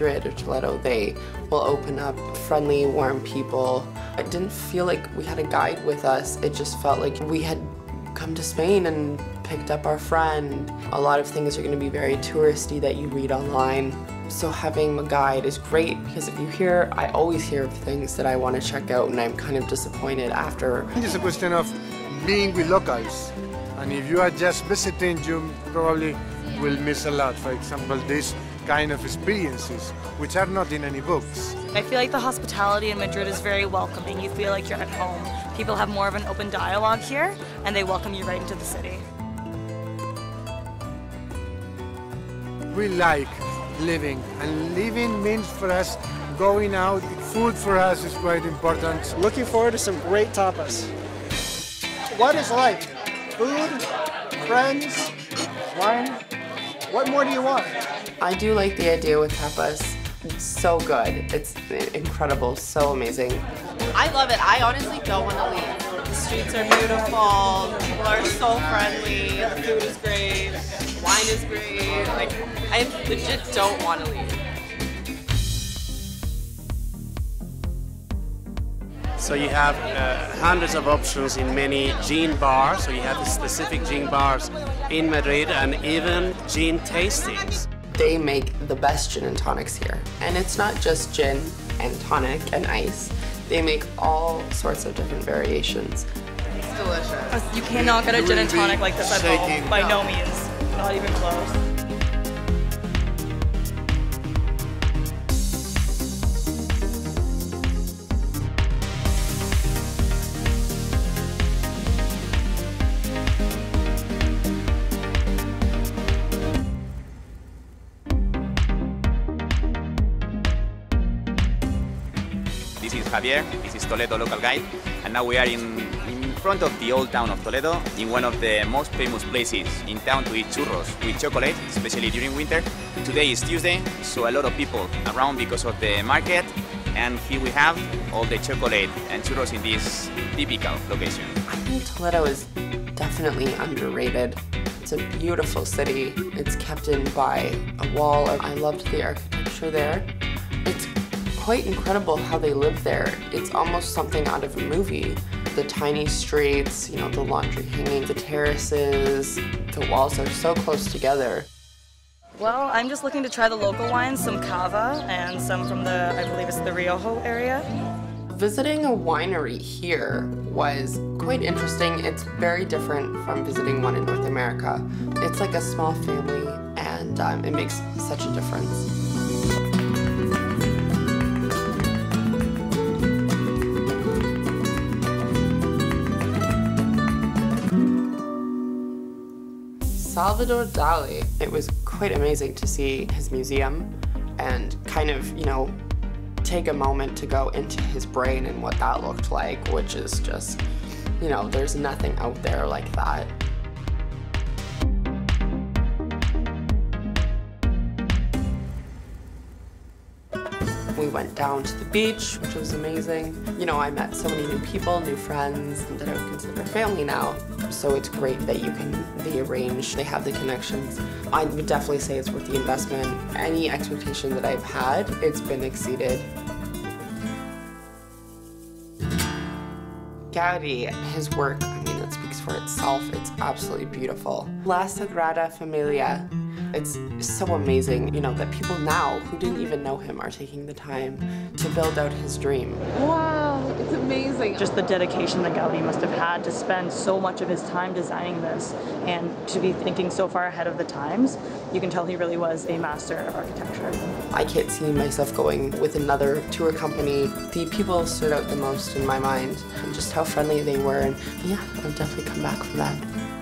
Madrid or Toledo, they will open up friendly, warm people. It didn't feel like we had a guide with us. It just felt like we had come to Spain and picked up our friend. A lot of things are going to be very touristy that you read online. So having a guide is great because if you hear, I always hear of things that I want to check out and I'm kind of disappointed after. It's a question of being with locals. And if you are just visiting, you probably will miss a lot. For example, these kind of experiences, which are not in any books. I feel like the hospitality in Madrid is very welcoming. You feel like you're at home. People have more of an open dialogue here, and they welcome you right into the city. We like living, and living means for us going out. Food for us is quite important. Looking forward to some great tapas. What is life? Food, friends, wine. What more do you want? I do like the idea with tapas. It's so good. It's incredible, so amazing. I love it. I honestly don't want to leave. The streets are beautiful. People are so friendly. The food is great. Wine is great. Like, I legit don't want to leave. So you have uh, hundreds of options in many gin bars. So you have specific gin bars in Madrid and even gin tastings. They make the best gin and tonics here. And it's not just gin and tonic and ice. They make all sorts of different variations. It's delicious. You cannot get a gin and tonic like this at home. By no means. Not even close. This is Javier, this is Toledo local guide, and now we are in, in front of the old town of Toledo, in one of the most famous places in town to eat churros with chocolate, especially during winter. Today is Tuesday, so a lot of people around because of the market, and here we have all the chocolate and churros in this typical location. I think Toledo is definitely underrated. It's a beautiful city. It's kept in by a wall. I loved the architecture there. It's quite incredible how they live there. It's almost something out of a movie. The tiny streets, you know, the laundry hanging, the terraces, the walls are so close together. Well, I'm just looking to try the local wines, some cava and some from the, I believe it's the Rioja area. Visiting a winery here was quite interesting. It's very different from visiting one in North America. It's like a small family and um, it makes such a difference. Salvador Dali. It was quite amazing to see his museum and kind of, you know, take a moment to go into his brain and what that looked like, which is just, you know, there's nothing out there like that. We went down to the beach, which was amazing. You know, I met so many new people, new friends that I would consider family now. So it's great that you can, they arrange, they have the connections. I would definitely say it's worth the investment. Any expectation that I've had, it's been exceeded. Gaudi, his work, I mean, it speaks for itself. It's absolutely beautiful. La Sagrada Familia, it's so amazing, you know, that people now who didn't even know him are taking the time to build out his dream. Wow, it's amazing. Just the dedication that Gaudi must have had to spend so much of his time designing this and to be thinking so far ahead of the times. You can tell he really was a master of architecture. I can't see myself going with another tour company. The people stood out the most in my mind and just how friendly they were and yeah, I'll definitely come back for that.